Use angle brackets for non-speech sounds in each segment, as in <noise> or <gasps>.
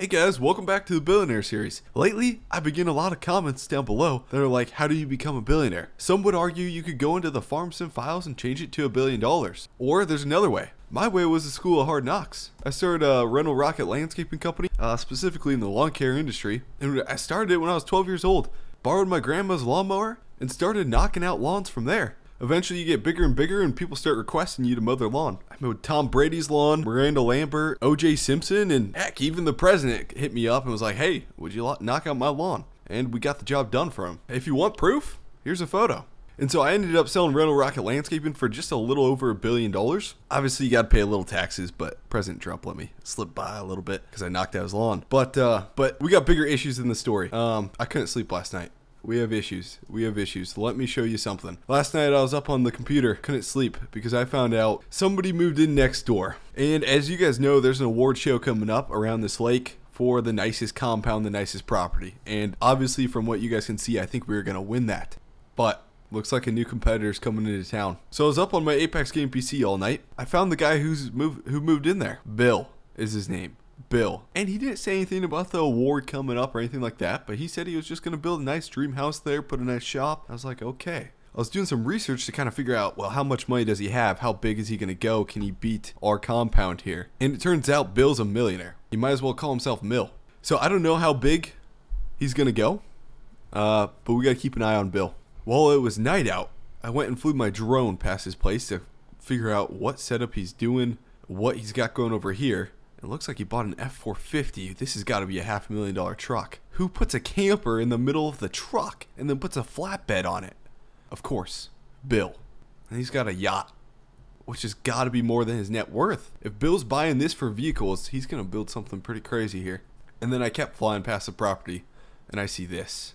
Hey guys, welcome back to the Billionaire series. Lately, I've been getting a lot of comments down below that are like, how do you become a billionaire? Some would argue you could go into the FarmSim files and change it to a billion dollars. Or there's another way. My way was the school of hard knocks. I started a rental rocket landscaping company, uh, specifically in the lawn care industry, and I started it when I was 12 years old. Borrowed my grandma's lawnmower and started knocking out lawns from there. Eventually, you get bigger and bigger, and people start requesting you to mow their lawn. I mowed Tom Brady's lawn, Miranda Lambert, O.J. Simpson, and heck, even the president hit me up and was like, "Hey, would you knock out my lawn?" And we got the job done for him. If you want proof, here's a photo. And so I ended up selling Rental Rocket Landscaping for just a little over a billion dollars. Obviously, you got to pay a little taxes, but President Trump let me slip by a little bit because I knocked out his lawn. But uh, but we got bigger issues in the story. Um, I couldn't sleep last night. We have issues. We have issues. Let me show you something. Last night I was up on the computer, couldn't sleep because I found out somebody moved in next door. And as you guys know, there's an award show coming up around this lake for the nicest compound, the nicest property. And obviously from what you guys can see, I think we are going to win that. But Looks like a new competitor is coming into town. So I was up on my Apex game PC all night. I found the guy who's moved who moved in there. Bill is his name. Bill. And he didn't say anything about the award coming up or anything like that, but he said he was just going to build a nice dream house there, put a nice shop. I was like, okay. I was doing some research to kind of figure out, well, how much money does he have? How big is he going to go? Can he beat our compound here? And it turns out Bill's a millionaire. He might as well call himself Mill. So I don't know how big he's going to go, uh, but we got to keep an eye on Bill. While it was night out, I went and flew my drone past his place to figure out what setup he's doing, what he's got going over here. It looks like he bought an F450. This has got to be a half a million dollar truck. Who puts a camper in the middle of the truck and then puts a flatbed on it? Of course, Bill. And he's got a yacht, which has got to be more than his net worth. If Bill's buying this for vehicles, he's going to build something pretty crazy here. And then I kept flying past the property, and I see this.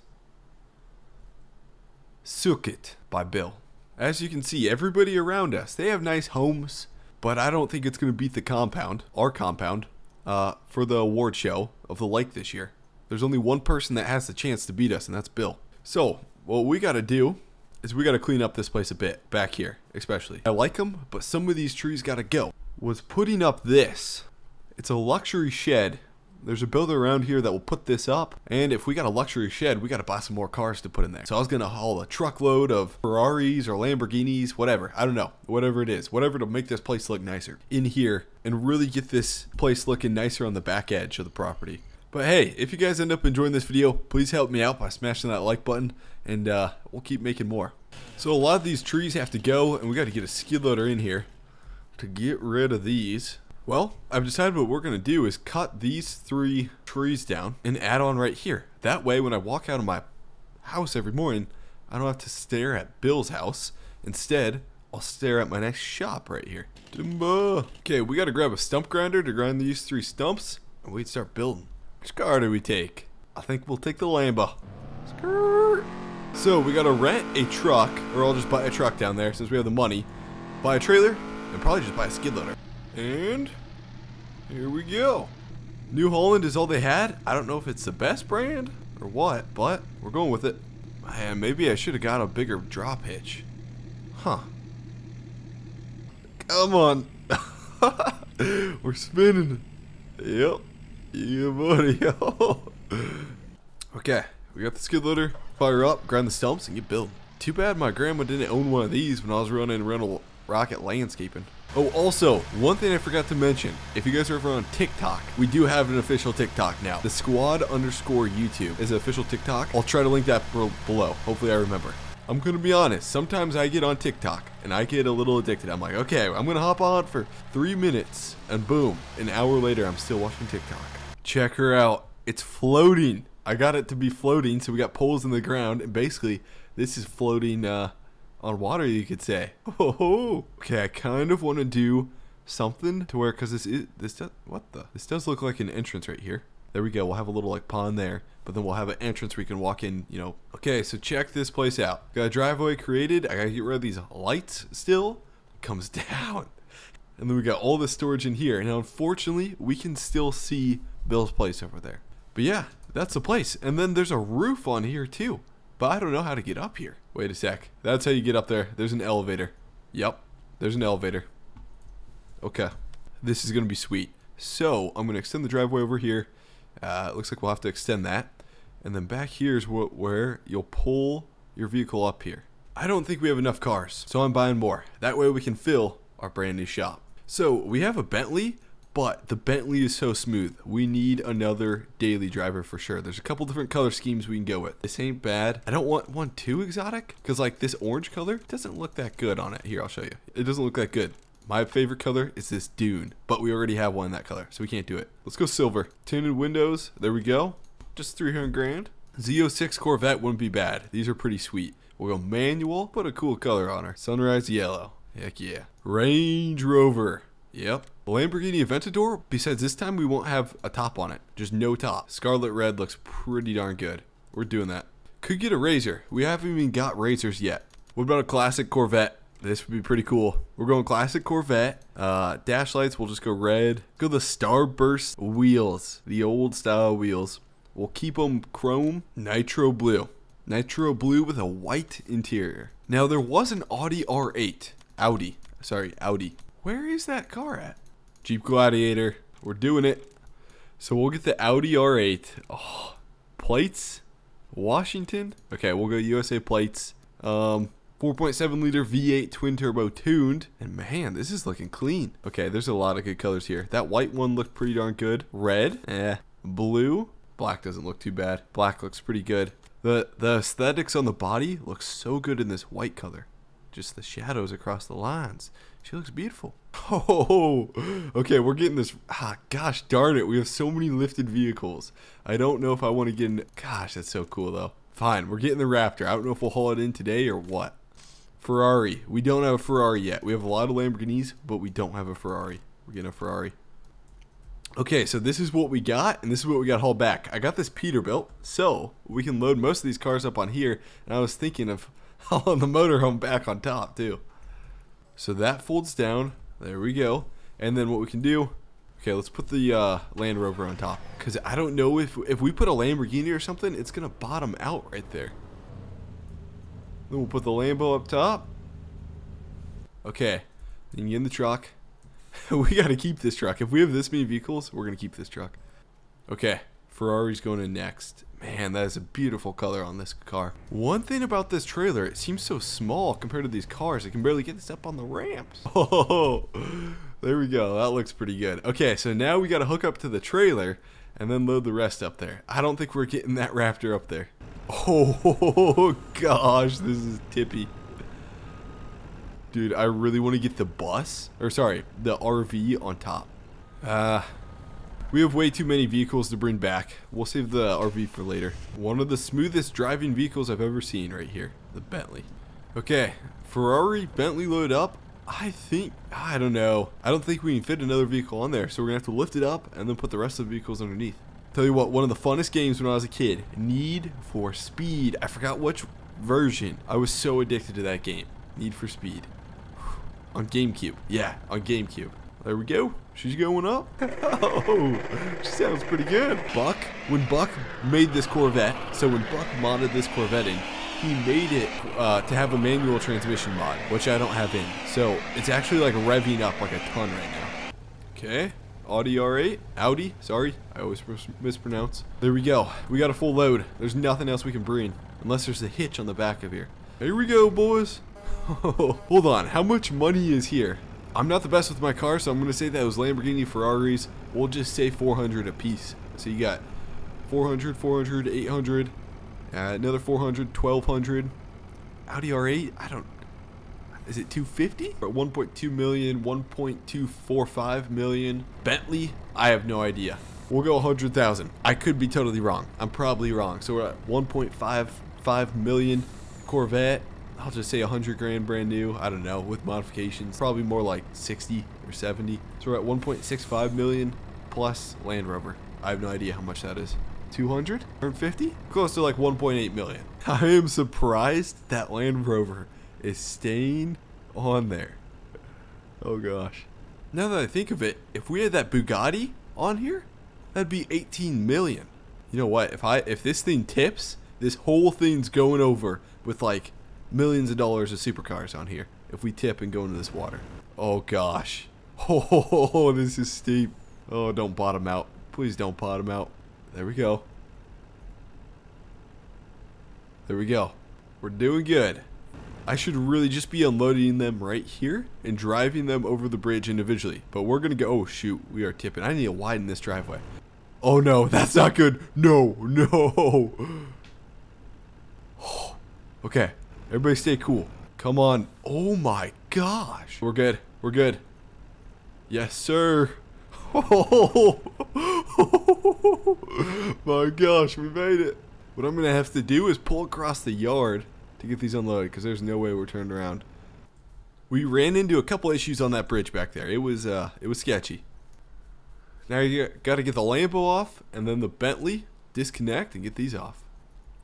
Sookit by Bill. As you can see, everybody around us, they have nice homes, but I don't think it's going to beat the compound, our compound, uh, for the award show of the lake this year. There's only one person that has the chance to beat us, and that's Bill. So, what we got to do is we got to clean up this place a bit, back here, especially. I like them, but some of these trees got to go. Was putting up this. It's a luxury shed there's a builder around here that will put this up. And if we got a luxury shed, we got to buy some more cars to put in there. So I was going to haul a truckload of Ferraris or Lamborghinis, whatever. I don't know. Whatever it is. Whatever to make this place look nicer in here and really get this place looking nicer on the back edge of the property. But hey, if you guys end up enjoying this video, please help me out by smashing that like button and uh, we'll keep making more. So a lot of these trees have to go and we got to get a skid loader in here to get rid of these. Well, I've decided what we're going to do is cut these three trees down and add on right here. That way, when I walk out of my house every morning, I don't have to stare at Bill's house. Instead, I'll stare at my next shop right here. Timba. Okay, we got to grab a stump grinder to grind these three stumps, and we'd start building. Which car do we take? I think we'll take the Lamba. So we got to rent a truck, or I'll just buy a truck down there since we have the money. Buy a trailer, and probably just buy a skid loader. And here we go. New Holland is all they had. I don't know if it's the best brand or what, but we're going with it. Man, maybe I should have got a bigger drop hitch. Huh. Come on. <laughs> we're spinning. Yep. Yeah, buddy. <laughs> okay, we got the skid loader. Fire up, grind the stumps, and get built. Too bad my grandma didn't own one of these when I was running rental rocket landscaping. Oh, also, one thing I forgot to mention. If you guys are ever on TikTok, we do have an official TikTok now. The squad underscore YouTube is an official TikTok. I'll try to link that below. Hopefully I remember. I'm going to be honest. Sometimes I get on TikTok and I get a little addicted. I'm like, okay, I'm going to hop on for three minutes and boom, an hour later, I'm still watching TikTok. Check her out. It's floating. I got it to be floating. So we got poles in the ground and basically this is floating, uh, on water, you could say. Oh, okay. I kind of want to do something to where, because this is this does what the this does look like an entrance right here. There we go. We'll have a little like pond there, but then we'll have an entrance where you can walk in. You know. Okay, so check this place out. Got a driveway created. I gotta get rid of these lights. Still comes <laughs> down, and then we got all the storage in here. And unfortunately, we can still see Bill's place over there. But yeah, that's the place. And then there's a roof on here too. But I don't know how to get up here. Wait a sec. That's how you get up there. There's an elevator. Yep. There's an elevator. Okay. This is going to be sweet. So, I'm going to extend the driveway over here. Uh, it looks like we'll have to extend that. And then back here is wh- where you'll pull your vehicle up here. I don't think we have enough cars, so I'm buying more. That way we can fill our brand new shop. So we have a Bentley, but the Bentley is so smooth. We need another daily driver for sure. There's a couple different color schemes we can go with. This ain't bad. I don't want one too exotic because like this orange color doesn't look that good on it. Here, I'll show you. It doesn't look that good. My favorite color is this dune, but we already have one in that color, so we can't do it. Let's go silver. Tinted windows. There we go. Just 300 grand. Z06 Corvette wouldn't be bad. These are pretty sweet. We'll go manual, put a cool color on her. Sunrise yellow. Heck yeah. Range Rover. Yep. Lamborghini Aventador, besides this time we won't have a top on it. Just no top. Scarlet Red looks pretty darn good. We're doing that. Could get a Razor. We haven't even got Razors yet. What about a classic Corvette? This would be pretty cool. We're going classic Corvette. Uh, dash lights, we'll just go red. Go the Starburst wheels. The old style wheels. We'll keep them chrome. Nitro blue. Nitro blue with a white interior. Now there was an Audi R8. Audi. Sorry, Audi. Where is that car at? Jeep Gladiator. We're doing it. So we'll get the Audi R8. Oh, plates. Washington. Okay, we'll go USA plates. Um, 4.7 liter V8 twin turbo tuned. And man, this is looking clean. Okay, there's a lot of good colors here. That white one looked pretty darn good. Red. Eh. Blue. Black doesn't look too bad. Black looks pretty good. The the aesthetics on the body looks so good in this white color. Just the shadows across the lines. She looks beautiful. <laughs> Oh, okay, we're getting this. Ah, gosh darn it, we have so many lifted vehicles. I don't know if I want to get in. Gosh, that's so cool though. Fine, we're getting the Raptor. I don't know if we'll haul it in today or what. Ferrari. We don't have a Ferrari yet. We have a lot of Lamborghinis, but we don't have a Ferrari. We're getting a Ferrari. Okay, so this is what we got, and this is what we got hauled back. I got this Peterbilt, so we can load most of these cars up on here, and I was thinking of <laughs> hauling the motorhome back on top, too. So that folds down. There we go. And then what we can do, okay, let's put the uh, Land Rover on top. Because I don't know if, if we put a Lamborghini or something, it's going to bottom out right there. Then we'll put the Lambo up top. Okay, then get in the truck. <laughs> we got to keep this truck. If we have this many vehicles, we're going to keep this truck. Okay, Ferrari's going in next. Man, that is a beautiful color on this car. One thing about this trailer, it seems so small compared to these cars. I can barely get this up on the ramps. Oh, <laughs> there we go. That looks pretty good. Okay, so now we got to hook up to the trailer and then load the rest up there. I don't think we're getting that Raptor up there. <laughs> Oh, gosh, this is tippy. Dude, I really want to get the bus, or sorry, the RV on top. Uh, we have way too many vehicles to bring back. We'll save the RV for later. One of the smoothest driving vehicles I've ever seen right here, the Bentley. Okay, Ferrari, Bentley loaded up. I think, I don't know. I don't think we can fit another vehicle on there, so we're to have to lift it up and then put the rest of the vehicles underneath. Tell you what, one of the funnest games when I was a kid, Need for Speed. I forgot which version. I was so addicted to that game. Need for Speed. On GameCube. Yeah, on GameCube. There we go. She's going up. <laughs> Oh, she sounds pretty good. Buck, when Buck made this Corvette, so when Buck modded this Corvette in, he made it uh, to have a manual transmission mod, which I don't have in. So it's actually like revving up like a ton right now. Okay, Audi R8, Audi, sorry, I always mispronounce. There we go. We got a full load. There's nothing else we can bring, unless there's a hitch on the back of here. Here we go, boys. <laughs> Hold on, how much money is here? I'm not the best with my car, so I'm going to say that was Lamborghini Ferraris, we'll just say 400 a piece. So you got 400, 400, 800, uh, another 400, 1200. Audi R8, I don't, is it 250? Or 1.2 million, 1.245 million. Bentley, I have no idea. We'll go 100,000. I could be totally wrong. I'm probably wrong. So we're at 1.55 million Corvette. I'll just say 100 grand brand new. I don't know, with modifications. Probably more like 60 or 70. So we're at 1.65 million plus Land Rover. I have no idea how much that is. 200? 150? Close to like 1.8 million. <laughs> I am surprised that Land Rover is staying on there. Oh gosh. Now that I think of it, if we had that Bugatti on here, that'd be 18 million. You know what? If I if this thing tips, this whole thing's going over with like millions of dollars of supercars on here if we tip and go into this water. Oh gosh. <laughs> Oh, this is steep. Oh, don't bottom out. Please don't bottom out. There we go. There we go. We're doing good. I should really just be unloading them right here and driving them over the bridge individually. But we're going to go. Oh, shoot. We are tipping. I need to widen this driveway. Oh, no. <laughs> That's not good. No, no. <gasps> okay. Everybody stay cool. Come on. Oh, my gosh. We're good. We're good. Yes, sir. Oh, <laughs> my gosh. We made it. What I'm going to have to do is pull across the yard to get these unloaded because there's no way we're turned around. We ran into a couple issues on that bridge back there. It was uh, it was sketchy. Now you got to get the Lambo off and then the Bentley disconnect and get these off.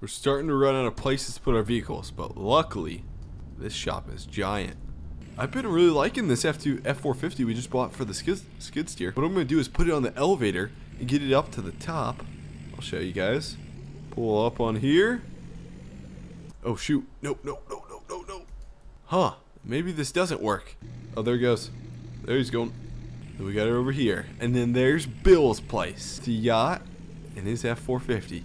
We're starting to run out of places to put our vehicles, but luckily this shop is giant. I've been really liking this F2 F450 we just bought for the skid, skid steer. What I'm going to do is put it on the elevator and get it up to the top. I'll show you guys. Pull up on here. Oh, shoot. No, no, no, no, no, no. Huh. Maybe this doesn't work. Oh, there he goes. There he's going. Then we got it over here. And then there's Bill's place. The yacht and his F450.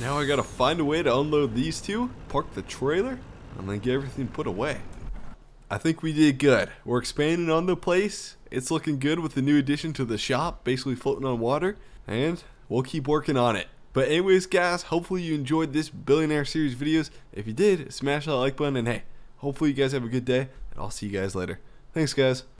Now I gotta find a way to unload these two, park the trailer, and then get everything put away. I think we did good. We're expanding on the place. It's looking good with the new addition to the shop, basically floating on water. And we'll keep working on it. But anyways, guys, hopefully you enjoyed this Billionaire Series videos. If you did, smash that like button. And hey, hopefully you guys have a good day. And I'll see you guys later. Thanks, guys.